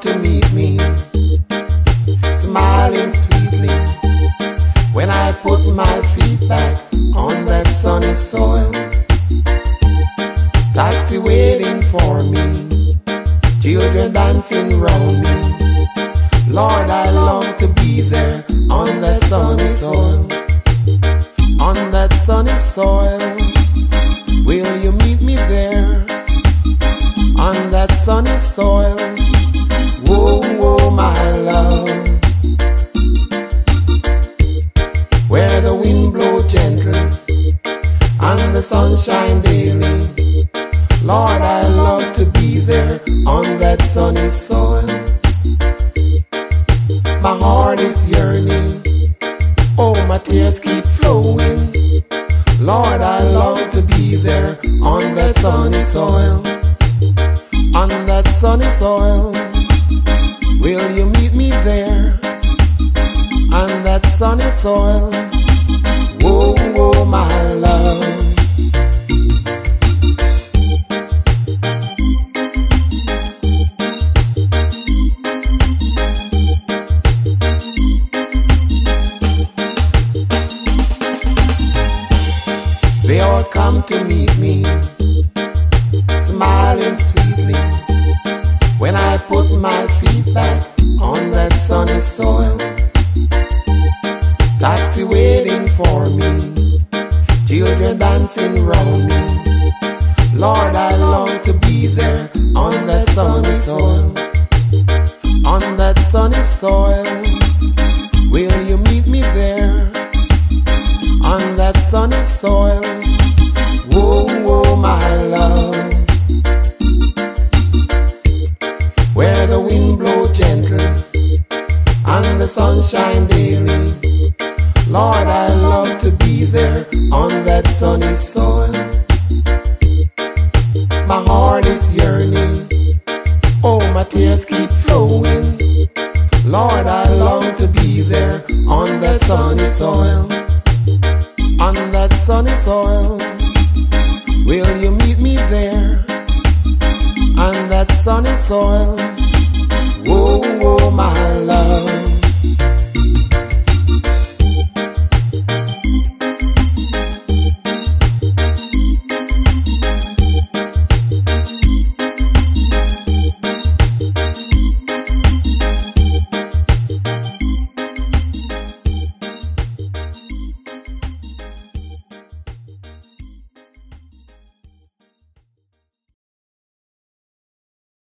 to meet me, smiling sweetly. When I put my feet back on that sunny soil, taxi waiting for me, children dancing round me. Lord, I long to be there on that sunny soil, on that sunny soil. Will you meet me there on that sunny soil? And the sunshine daily. Lord, I love to be there on that sunny soil. My heart is yearning. Oh, my tears keep flowing. Lord, I long to be there on that sunny soil. On that sunny soil. Will you meet me there? On that sunny soil. Come to meet me, smiling sweetly. When I put my feet back on that sunny soil, taxi waiting for me, children dancing round me. Lord, I long to be there on that sunny soil, on that sunny soil. Will you meet me there on that sunny soil? Lord, I love to be there on that sunny soil. My heart is yearning. Oh, my tears keep flowing. Lord, I long to be there on that sunny soil. On that sunny soil. Will you meet me there? On that sunny soil. Whoa, whoa, my love.